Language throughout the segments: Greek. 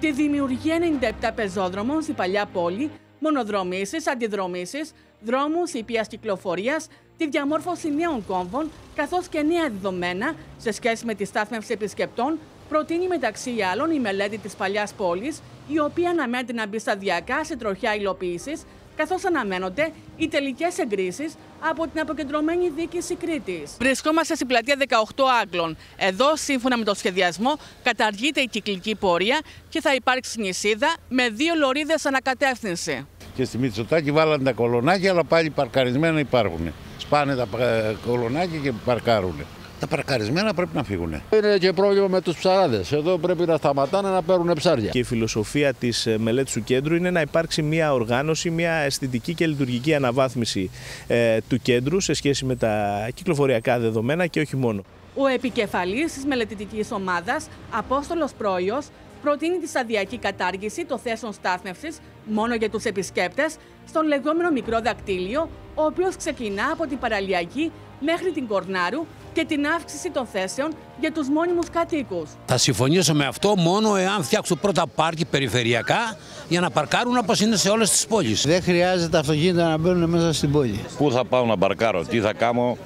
τη δημιουργία 97 πεζόδρομων στη παλιά πόλη, μονοδρομήσεις, αντιδρομήσεις, δρόμους ήπιας κυκλοφορίας, τη διαμόρφωση νέων κόμβων, καθώς και νέα δεδομένα σε σχέση με τη στάθμευση επισκεπτών, προτείνει μεταξύ άλλων η μελέτη της παλιάς πόλης, η οποία αναμένεται να μπει σταδιακά σε τροχιά υλοποίησης, καθώς αναμένονται οι τελικές εγκρίσεις από την αποκεντρωμένη διοίκηση Κρήτης. Βρισκόμαστε στην πλατεία 18 Άγγλων. Εδώ, σύμφωνα με το σχεδιασμό, καταργείται η κυκλική πορεία και θα υπάρξει νησίδα με δύο λωρίδες ανακατεύθυνση. Και στη Μητσοτάκη βάλανε τα κολονάκια, αλλά πάλι παρκαρισμένα υπάρχουν. Σπάνε τα ε, κολονάκια και παρκάρουν. Τα παρκαρισμένα πρέπει να φύγουν. Είναι και πρόβλημα με τους ψαράδες. Εδώ πρέπει να σταματάνε να παίρνουν ψάρια. Και η φιλοσοφία της ε, μελέτης του κέντρου είναι να υπάρξει μια οργάνωση, μια αισθητική και λειτουργική αναβάθμιση ε, του κέντρου σε σχέση με τα κυκλοφοριακά δεδομένα και όχι μόνο. Ο επικεφαλής της μελετητικής ομάδας, Απόστολος Πρόιος, προτείνει τη σταδιακή κατάργηση των θέσεων στάθμευσης μόνο για τους επισκέπτες στον λεγόμενο μικρό δακτύλιο, ο οποίος ξεκινά από την παραλιακή μέχρι την Κορνάρου και την αύξηση των θέσεων για τους μόνιμους κατοίκους. Θα συμφωνήσω με αυτό μόνο εάν φτιάξουν πρώτα πάρκι περιφερειακά για να παρκάρουν όπως είναι σε όλες τις πόλεις. Δεν χρειάζεται αυτοκίνητα να μπαίνουν μέσα στην πόλη. Πού θα πάω να παρκάρω, τι θα κάνω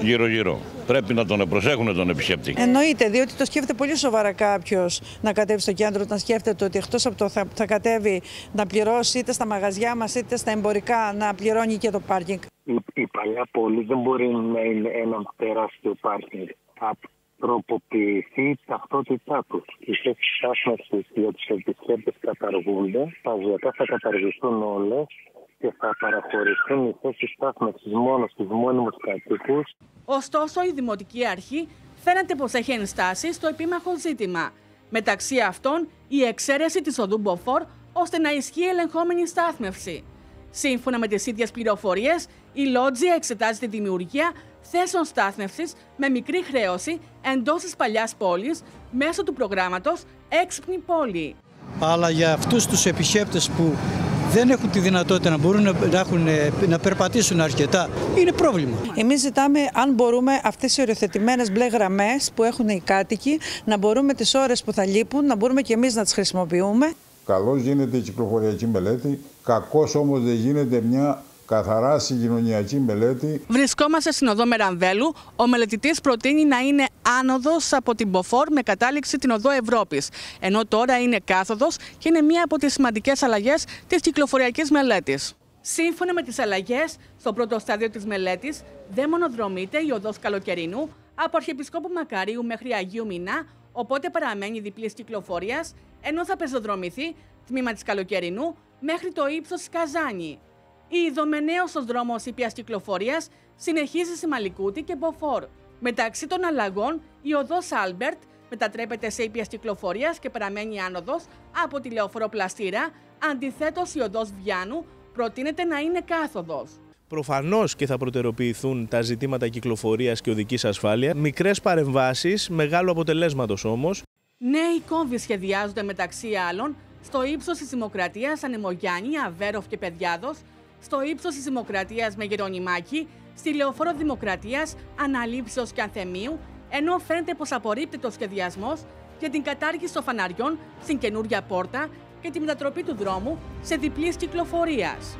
γύρω-γύρω. Πρέπει να τον προσέχουν τον επισκέπτη. Εννοείται, διότι το σκέφτεται πολύ σοβαρά κάποιος να κατέβει στο κέντρο, να σκέφτεται ότι εκτός από το θα, θα κατέβει να πληρώσει είτε στα μαγαζιά μας είτε στα εμπορικά να πληρώνει και το πάρκινγκ. Η, η παλιά πόλη δεν μπορεί να είναι ένα τεράστιο πάρκινγκ. Θα τροποποιηθεί η ταυτότητά τους. Οι θέσει στάθμευση για τους επισκέπτε καταργούνται. Παζιακά θα καταργηθούν όλε και θα παραχωρηθούν οι θέσεις στάθμευσης μόνος στου μόνιμους κατοίκους. Ωστόσο, η Δημοτική Αρχή φαίνεται πως έχει ενστάσει στο επίμαχο ζήτημα. Μεταξύ αυτών, η εξαίρεση της οδού Μποφόρ ώστε να ισχύει ελεγχόμενη στάθμευση. Σύμφωνα με τις ίδιες πληροφορίες, η Λότζια εξετάζει τη δημιουργία θέσεων στάθμευσης με μικρή χρέωση εντός της παλιάς πόλης μέσω του προγράμματος Έξυπνη Πόλη. Αλλά για αυτούς τους επισκέπτες που δεν έχουν τη δυνατότητα να μπορούν να, έχουν, να περπατήσουν αρκετά, είναι πρόβλημα. Εμείς ζητάμε, αν μπορούμε, αυτές οι οριοθετημένες μπλε γραμμές που έχουν οι κάτοικοι, να μπορούμε τις ώρες που θα λείπουν, να μπορούμε και εμείς να τις χρησιμοποιούμε. Καλώς γίνεται η κυκλοφοριακή μελέτη, κακώς όμως δεν γίνεται μια καθαρά συγκοινωνιακή μελέτη. Βρισκόμαστε στην οδό Μερανδέλου. Ο μελετητής προτείνει να είναι άνοδος από την Μποφόρ με κατάληξη την οδό Ευρώπης. Ενώ τώρα είναι κάθοδος και είναι μία από τις σημαντικές αλλαγές της κυκλοφοριακής μελέτης. Σύμφωνα με τις αλλαγές, στο πρώτο στάδιο της μελέτης δεν μονοδρομείται η οδός Καλοκαιρινού από Αρχιεπισκόπου Μακαρίου μέχρι Αγίου Μινά, οπότε παραμένει διπλής κυκλοφορίας, ενώ θα πεζοδρομηθεί τμήμα της Καλοκαιρινού μέχρι το ύψος τη Καζάνη. Η ειδομενέωσος δρόμος ήπιας κυκλοφορίας συνεχίζει σε Μαλικούτη και Μποφώρ. Μεταξύ των αλλαγών, η οδός Άλμπερτ μετατρέπεται σε ήπιας κυκλοφορίας και παραμένει άνοδος από τη λεωφόρο Πλαστήρα, αντιθέτως η οδός Βιάνου προτείνεται να είναι κάθοδος. Προφανώς και θα προτεραιοποιηθούν τα ζητήματα κυκλοφορίας και οδικής ασφάλειας. Μικρές παρεμβάσεις, μεγάλου αποτελέσματος όμως. Νέοι κόμβοι σχεδιάζονται μεταξύ άλλων στο ύψος της Δημοκρατίας Ανεμογιάννη, Αβέροφ και Πεδιάδος, στο ύψος της Δημοκρατίας με Γερονιμάκη, στη λεωφόρο Δημοκρατίας Αναλήψεως και Ανθεμίου, ενώ φαίνεται πως απορρίπτεται ο σχεδιασμός για την κατάργηση των φαναριών στην καινούρια πόρτα και τη μετατροπή του δρόμου σε διπλής κυκλοφορίας.